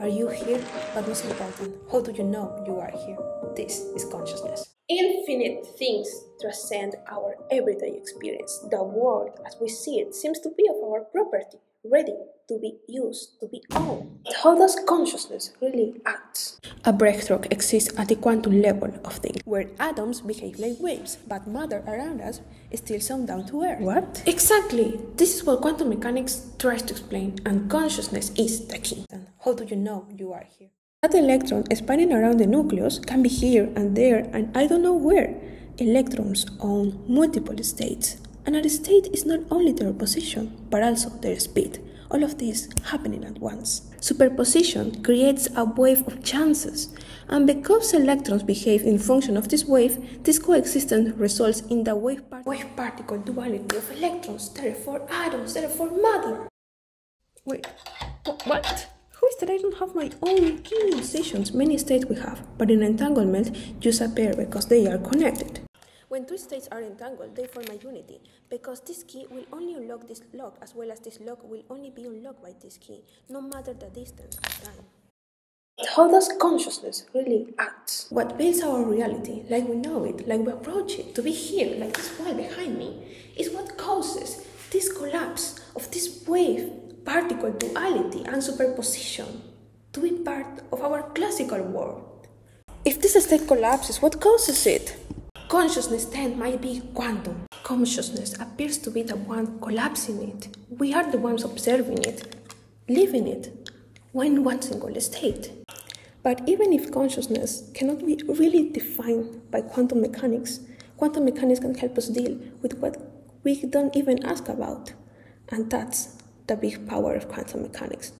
Are you here? But most important, how do you know you are here? This is consciousness. Infinite things transcend our everyday experience. The world as we see it seems to be of our property, ready to be used, to be owned. How does consciousness really act? A breakthrough exists at the quantum level of things, where atoms behave like waves, but matter around us is still sound down to earth. What? Exactly! This is what quantum mechanics tries to explain, and consciousness is the key. And how do you know you are here? That electron spinning around the nucleus can be here and there, and I don't know where. Electrons own multiple states, and a state is not only their position, but also their speed all of this happening at once. Superposition creates a wave of chances, and because electrons behave in function of this wave, this coexistence results in the wave, part wave particle duality of electrons, therefore atoms, therefore matter. Wait, what? Is that I don't have my own key stations? Many states we have, but in entanglement, use a pair because they are connected. When two states are entangled, they form a unity, because this key will only unlock this lock, as well as this lock will only be unlocked by this key, no matter the distance or time. How does consciousness really act? What builds our reality, like we know it, like we approach it, to be here, like this wall behind me, is what causes this collapse of this wave, particle duality, and superposition to be part of our classical world. If this state collapses, what causes it? Consciousness then might be quantum. Consciousness appears to be the one collapsing it. We are the ones observing it, living it, when one single state. But even if consciousness cannot be really defined by quantum mechanics, quantum mechanics can help us deal with what we don't even ask about. And that's the big power of quantum mechanics.